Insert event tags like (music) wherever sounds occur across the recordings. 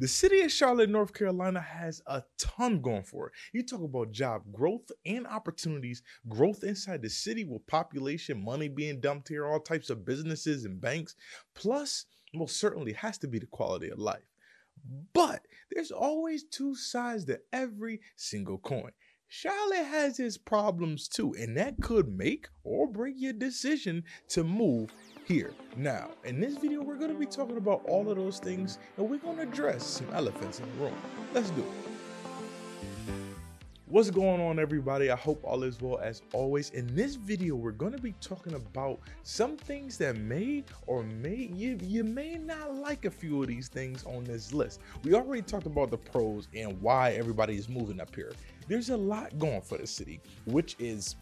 The city of Charlotte, North Carolina has a ton going for it. You talk about job growth and opportunities, growth inside the city with population, money being dumped here, all types of businesses and banks. Plus, most certainly has to be the quality of life. But there's always two sides to every single coin. Charlotte has its problems too, and that could make or break your decision to move here. Now, in this video, we're going to be talking about all of those things, and we're going to address some elephants in the room. Let's do it. What's going on everybody? I hope all is well as always. In this video, we're going to be talking about some things that may or may you you may not like a few of these things on this list. We already talked about the pros and why everybody is moving up here. There's a lot going for the city, which is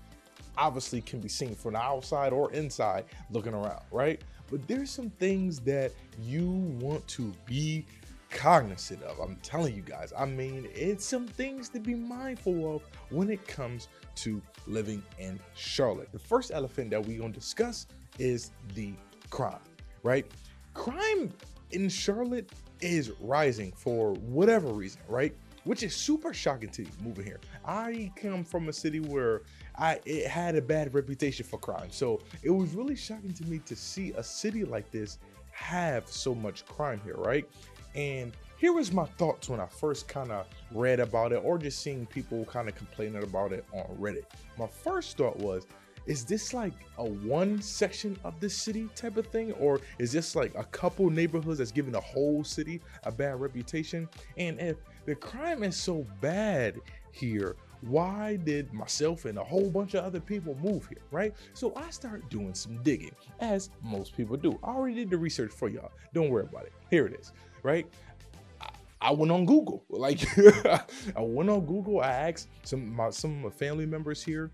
obviously can be seen from the outside or inside looking around, right? But there's some things that you want to be cognizant of. I'm telling you guys, I mean, it's some things to be mindful of when it comes to living in Charlotte. The first elephant that we're to discuss is the crime, right? Crime in Charlotte is rising for whatever reason, right? Which is super shocking to you moving here. I come from a city where I it had a bad reputation for crime. So it was really shocking to me to see a city like this have so much crime here, right? And here was my thoughts when I first kind of read about it or just seeing people kind of complaining about it on Reddit. My first thought was, is this like a one section of the city type of thing? Or is this like a couple neighborhoods that's giving the whole city a bad reputation? And if the crime is so bad here, why did myself and a whole bunch of other people move here, right? So I started doing some digging, as most people do. I already did the research for y'all. Don't worry about it. Here it is right? I went on Google. (laughs) Like (laughs) I went on Google. I asked some my some of my family members here.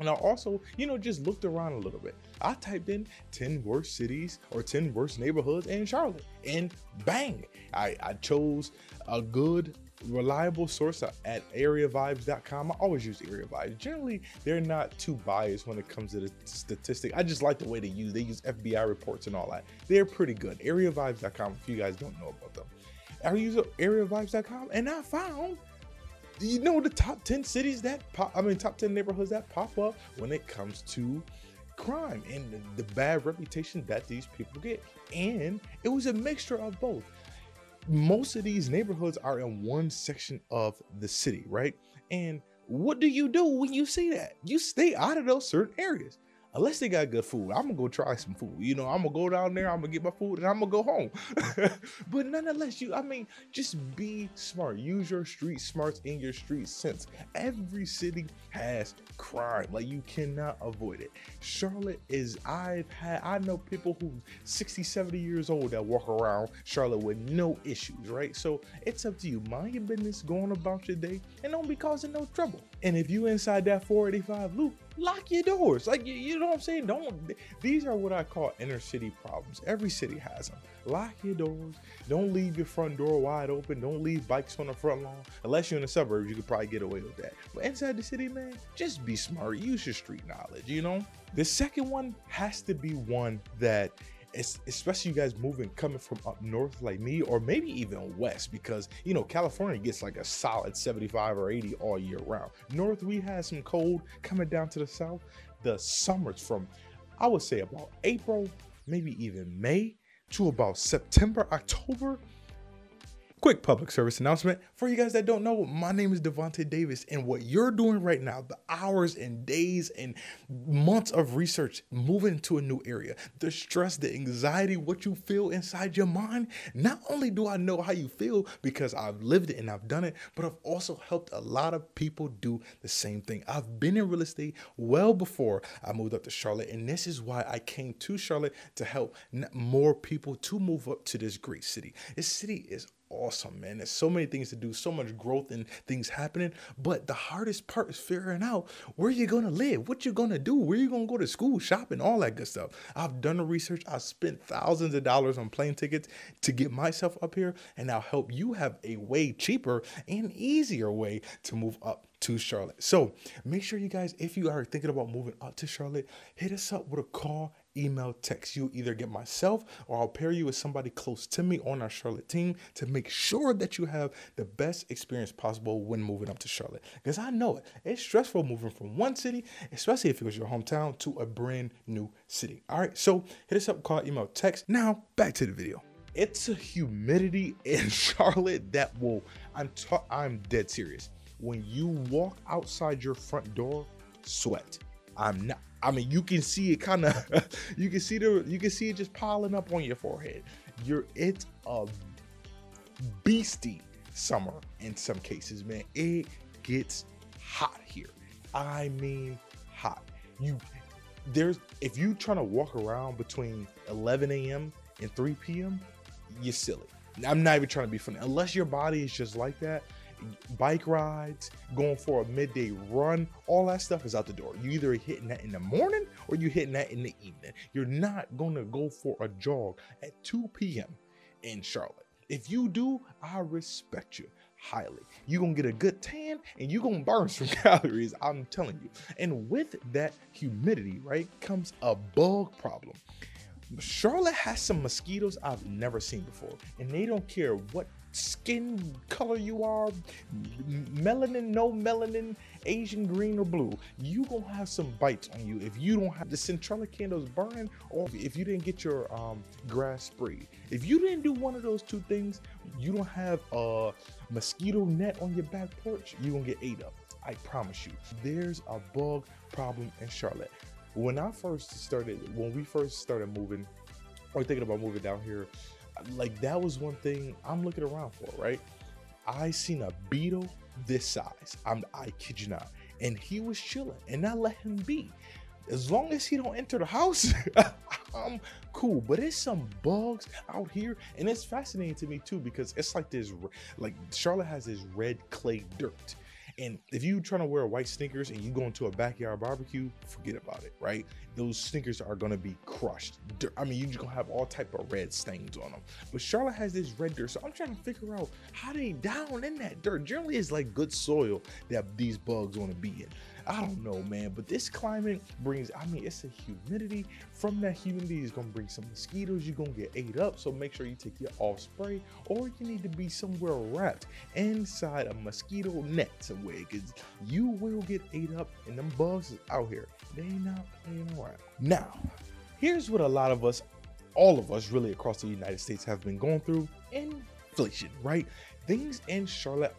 And I also, you know, just looked around a little bit. I typed in 10 worst cities or 10 worst neighborhoods in Charlotte. And bang, I, I chose a good reliable source at areavibes.com. I always use Area Vibes. Generally, they're not too biased when it comes to the statistic. I just like the way they use. They use FBI reports and all that. They're pretty good. Areavibes.com. If you guys don't know about them, I use areavibes.com, and I found. You know the top 10 cities that pop, I mean, top 10 neighborhoods that pop up when it comes to crime and the bad reputation that these people get. And it was a mixture of both most of these neighborhoods are in one section of the city, right? And what do you do when you see that? You stay out of those certain areas unless they got good food, I'm gonna go try some food. You know, I'm gonna go down there, I'm gonna get my food, and I'm gonna go home. (laughs) but nonetheless, you, I mean, just be smart. Use your street smarts in your street sense. Every city has crime, like you cannot avoid it. Charlotte is, I've had, I know people who 60, 70 years old that walk around Charlotte with no issues, right? So it's up to you. Mind your business, going about your day, and don't be causing no trouble. And if you inside that 485 loop, lock your doors. Like you, you know what I'm saying? Don't. These are what I call inner city problems. Every city has them. Lock your doors. Don't leave your front door wide open. Don't leave bikes on the front lawn. Unless you're in the suburbs, you could probably get away with that. But inside the city, man, just be smart. Use your street knowledge. You know. The second one has to be one that especially you guys moving coming from up north like me or maybe even west because you know california gets like a solid 75 or 80 all year round. North we had some cold coming down to the south. The summers from i would say about april maybe even may to about september october Quick public service announcement for you guys that don't know, my name is Devonte Davis, and what you're doing right now, the hours and days and months of research moving to a new area, the stress, the anxiety, what you feel inside your mind. Not only do I know how you feel because I've lived it and I've done it, but I've also helped a lot of people do the same thing. I've been in real estate well before I moved up to Charlotte, and this is why I came to Charlotte to help more people to move up to this great city. This city is awesome, man. There's so many things to do, so much growth and things happening. But the hardest part is figuring out where you're gonna live, what you're gonna do, where you're gonna go to school, shopping, all that good stuff. I've done the research. I've spent thousands of dollars on plane tickets to get myself up here, and I'll help you have a way cheaper and easier way to move up to Charlotte. So make sure you guys, if you are thinking about moving up to Charlotte, hit us up with a call email, text. You either get myself or I'll pair you with somebody close to me on our Charlotte team to make sure that you have the best experience possible when moving up to Charlotte. Because I know it. It's stressful moving from one city, especially if it was your hometown, to a brand new city. All right, so hit us up, call, email, text. Now back to the video. It's a humidity (laughs) in Charlotte that will, I'm, ta- I'm dead serious. When you walk outside your front door, sweat. I'm not I mean, you can see it kind of, (laughs) you can see the, you can see it just piling up on your forehead. You're, it's a beastie summer in some cases, man. It gets hot here. I mean, hot. You, there's, if you trying to walk around between 11 a.m. and 3 p.m., you're silly. I'm not even trying to be funny. Unless your body is just like that, bike rides, going for a midday run, all that stuff is out the door. You either hitting that in the morning or you hitting that in the evening. You're not gonna go for a jog at 2 p.m. in Charlotte. If you do, I respect you highly. You're gonna get a good tan and you're gonna burn some (laughs) calories, I'm telling you. And with that humidity, right, comes a bug problem. Charlotte has some mosquitoes I've never seen before, and they don't care what skin color you are, melanin, no melanin, Asian green or blue, you gonna have some bites on you if you don't have the citronella candles burning or if you didn't get your um, grass sprayed. If you didn't do one of those two things, you don't have a mosquito net on your back porch, you gonna get ate up. I promise you. There's a bug problem in Charlotte. When I first started, when we first started moving or thinking about moving down here, like that was one thing I'm looking around for, right? I seen a beetle this size. I'm I kid you not. And he was chilling and I let him be. As long as he don't enter the house, (laughs) I'm cool. But it's some bugs out here, and it's fascinating to me too because it's like this, like Charlotte has this red clay dirt, and if you're trying to wear white sneakers and you go into a backyard barbecue, forget about it, right? Those sneakers are gonna be crushed. I mean, you're gonna have all type of red stains on them. But Charlotte has this red dirt, so I'm trying to figure out how they down in that dirt. Generally, it's like good soil that these bugs want to be in. I don't know, man. But this climate brings, I mean, it's a humidity. From that humidity is gonna bring some mosquitoes. You're gonna get ate up. So make sure you take your off spray, or you need to be somewhere wrapped inside a mosquito net somewhere, because you will get ate up. And them bugs is out here. They not playing around. Now, here's what a lot of us, all of us really across the United States have been going through inflation, right? Things in Charlotte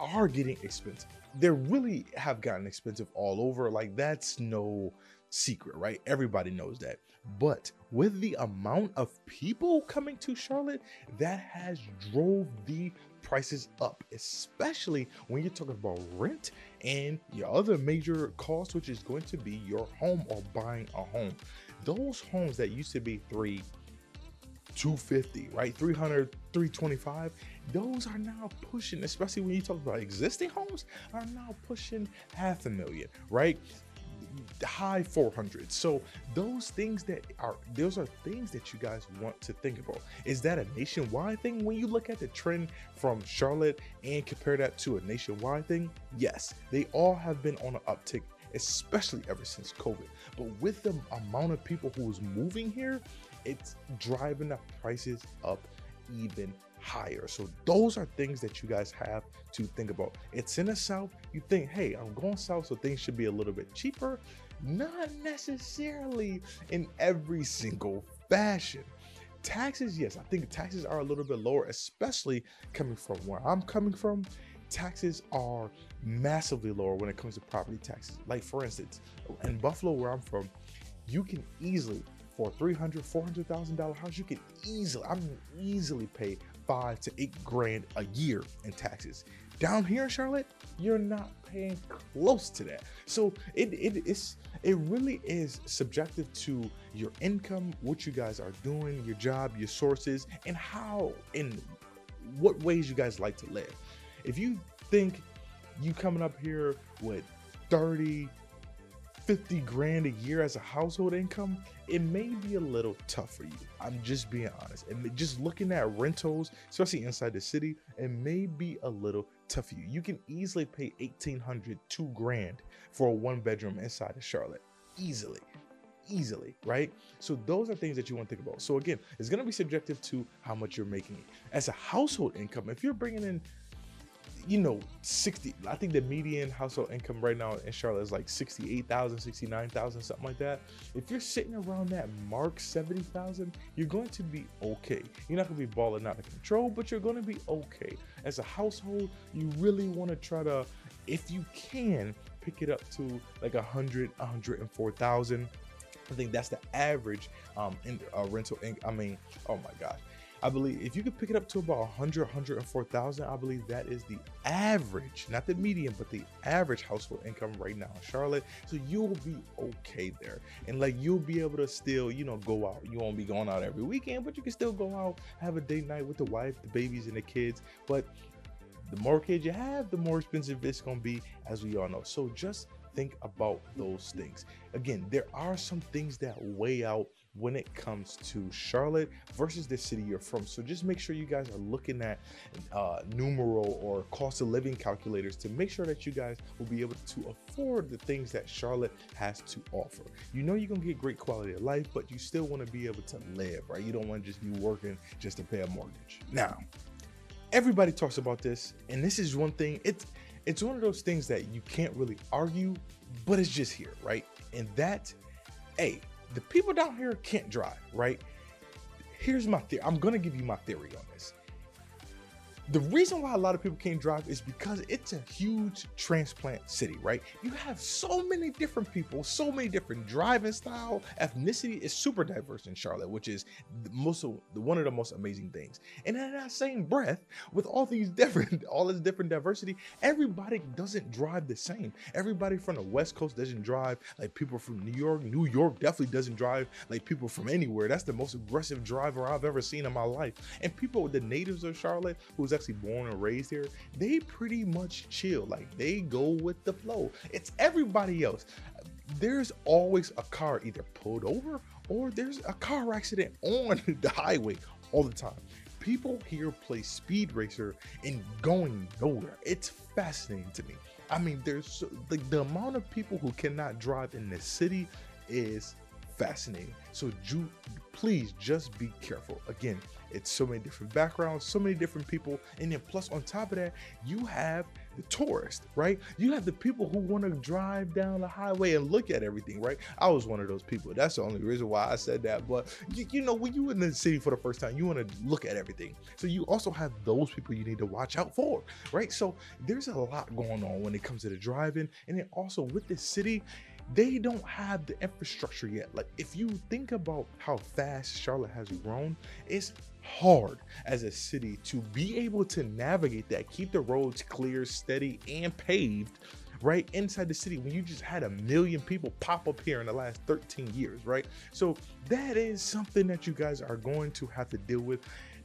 are getting expensive they really have gotten expensive all over. Like that's no secret, right? Everybody knows that. But with the amount of people coming to Charlotte, that has drove the prices up, especially when you're talking about rent and your other major cost, which is going to be your home or buying a home. Those homes that used to be three 250 right 300 325 those are now pushing especially when you talk about existing homes are now pushing half a million right? High 400 so those things that are those are things that you guys want to think about. Is that a nationwide thing? When you look at the trend from charlotte and compare that to a nationwide thing yes they all have been on an uptick especially ever since covid. But with the amount of people who is moving here it's driving the prices up even higher. So those are things that you guys have to think about. It's in the South. You think, hey, I'm going South, so things should be a little bit cheaper. Not necessarily in every single fashion. Taxes, yes, I think taxes are a little bit lower, especially coming from where I'm coming from. Taxes are massively lower when it comes to property taxes. Like, for instance, in Buffalo, where I'm from, you can easily for a 300 400000 dollar house you can easily i mean easily pay five to eight grand a year in taxes. Down here in charlotte you're not paying close to that. So it, it is it really is subjective to your income what you guys are doing your job your sources and how in what ways you guys like to live. If you think you coming up here with 30 50 grand a year as a household income, it may be a little tough for you. I'm just being honest. And just looking at rentals, especially inside the city, it may be a little tough for you. You can easily pay 1800, 2 grand for a one bedroom inside of Charlotte. Easily. easily, right? So those are things that you want to think about. So again, it's going to be subjective to how much you're making. As a household income, if you're bringing in you know 60 i think the median household income right now in charlotte is like 68000 69000 something like that. If you're sitting around that mark 70000 you're going to be okay. You're not going to be balling out of control but you're going to be okay. As a household you really want to try to if you can pick it up to like a 100 104000 I think that's the average um, in uh, rental. In- I mean, oh my gosh, I believe if you could pick it up to about 100, 104,000, I believe that is the average, not the median, but the average household income right now in Charlotte. So you'll be okay there. And like you'll be able to still, you know, go out. You won't be going out every weekend, but you can still go out, have a date night with the wife, the babies, and the kids. But the more kids you have, the more expensive it's going to be, as we all know. So just think about those things. Again, there are some things that weigh out when it comes to Charlotte versus the city you're from. So just make sure you guys are looking at uh, numeral or cost of living calculators to make sure that you guys will be able to afford the things that Charlotte has to offer. You know you're gonna get great quality of life, but you still want to be able to live, right? You don't want to just be working just to pay a mortgage. Now, everybody talks about this, and this is one thing. It's it's one of those things that you can't really argue, but it's just here, right? And that, a the people down here can't drive, right? Here's my theory. I'm gonna give you my theory on this. The reason why a lot of people can't drive is because it's a huge transplant city, right? You have so many different people, so many different driving style, ethnicity is super diverse in Charlotte, which is the most one of the most amazing things. And in that same breath, with all these (laughs) different, all this different diversity, everybody doesn't drive the same. Everybody from the West Coast doesn't drive like people from New York. New York definitely doesn't drive like people from anywhere. That's the most aggressive driver I've ever seen in my life. And people, with the natives of Charlotte, who's actually born and raised here, they pretty much chill. Like they go with the flow. It's everybody else. There's always a car either pulled over or there's a car accident on (laughs) the highway all the time. People here play speed racer and going nowhere. It's fascinating to me. I mean, there's like the amount of people who cannot drive in this city is fascinating. So, ju- please just be careful. Again, it's so many different backgrounds, so many different people, and then plus on top of that, you have the tourist, right? You have the people who want to drive down the highway and look at everything, right? I was one of those people. That's the only reason why I said that. But you, you know, when you're in the city for the first time, you want to look at everything. So you also have those people you need to watch out for, right? So there's a lot going on when it comes to the driving, and then also with this city they don't have the infrastructure yet. Like, if you think about how fast Charlotte has grown, it's hard as a city to be able to navigate that, keep the roads clear, steady, and paved right inside the city when you just had a million people pop up here in the last 13 years, right? So that is something that you guys are going to have to deal with.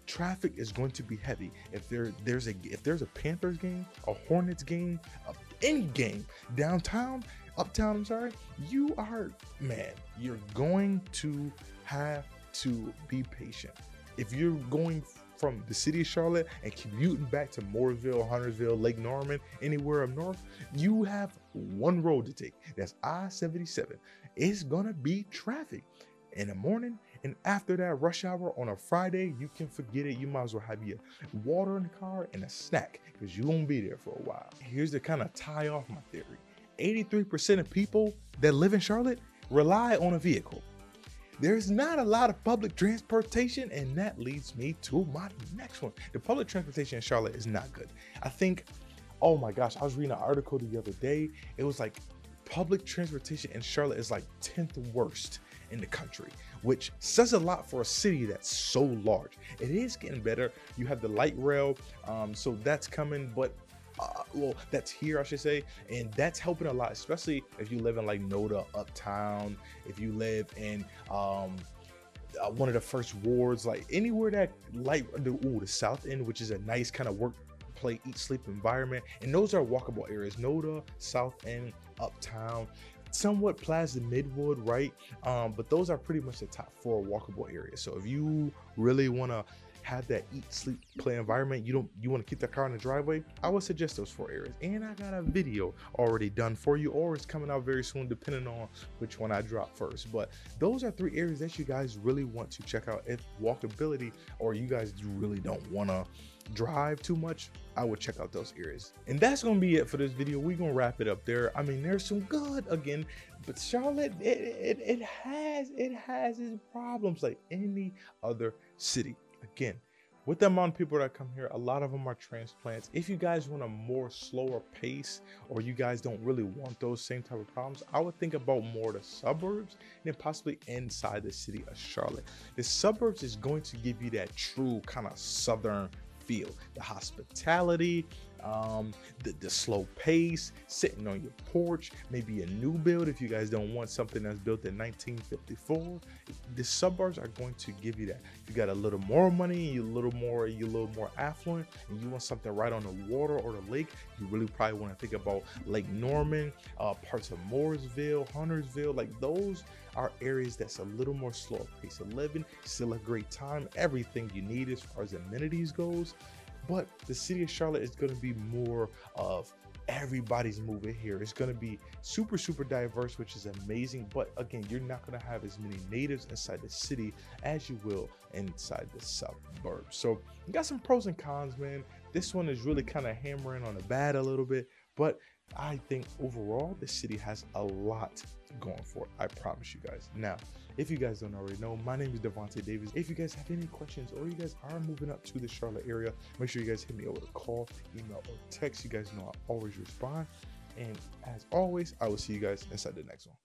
Traffic is going to be heavy. If there there's a if there's a Panthers game, a Hornets game, a, any game downtown, uptown, I'm sorry, you are man, you're going to have to be patient if you're going from the city of Charlotte and commuting back to Mooresville, Huntersville, Lake Norman, anywhere up north, you have one road to take. That's I 77. It's gonna be traffic in the morning and after that rush hour on a Friday, you can forget it. You might as well have your water in the car and a snack because you won't be there for a while. Here's the kind of tie off my theory 83% of people that live in Charlotte rely on a vehicle there's not a lot of public transportation, and that leads me to my next one. The public transportation in Charlotte is not good. I think, oh my gosh, I was reading an article the other day. It was like public transportation in Charlotte is like 10th worst in the country, which says a lot for a city that's so large. It is getting better. You have the light rail, um, so that's coming, but uh, well, that's here, I should say, and that's helping a lot, especially if you live in like Noda, Uptown, if you live in um, uh, one of the first wards, like anywhere that light, the, ooh, the South End, which is a nice kind of work, play, eat, sleep environment, and those are walkable areas. Noda, South End, Uptown, somewhat Plaza Midwood, right? Um, but those are pretty much the top four walkable areas. So if you really want to have that eat, sleep, play environment, you don't you want to keep that car in the driveway, I would suggest those four areas. And I got a video already done for you, or it's coming out very soon, depending on which one I drop first. But those are three areas that you guys really want to check out if walkability or you guys really don't want to drive too much, I would check out those areas. And that's gonna be it for this video. We're gonna wrap it up there. I mean, there's some good again, but Charlotte, it, it, it has it has its problems like any other city. Again, with the amount of people that come here, a lot of them are transplants. If you guys want a more slower pace or you guys don't really want those same type of problems, I would think about more the suburbs and then possibly inside the city of Charlotte. The suburbs is going to give you that true kind of southern feel the hospitality um, the, the slow pace sitting on your porch maybe a new build if you guys don't want something that's built in 1954 the suburbs are going to give you that if you got a little more money you a little more you a little more affluent and you want something right on the water or the lake you really probably want to think about lake norman uh, parts of mooresville huntersville like those are areas that's a little more slow pace of living, still a great time, everything you need as far as amenities goes. But the city of Charlotte is going to be more of everybody's moving here. It's going to be super, super diverse, which is amazing. But again, you're not going to have as many natives inside the city as you will inside the suburbs. So you got some pros and cons, man. This one is really kind of hammering on the bad a little bit, but I think overall the city has a lot going for it. I promise you guys. Now, if you guys don't already know, my name is Devonte Davis. If you guys have any questions or you guys are moving up to the Charlotte area, make sure you guys hit me over a call, email, or text. You guys know I always respond. And as always, I will see you guys inside the next one.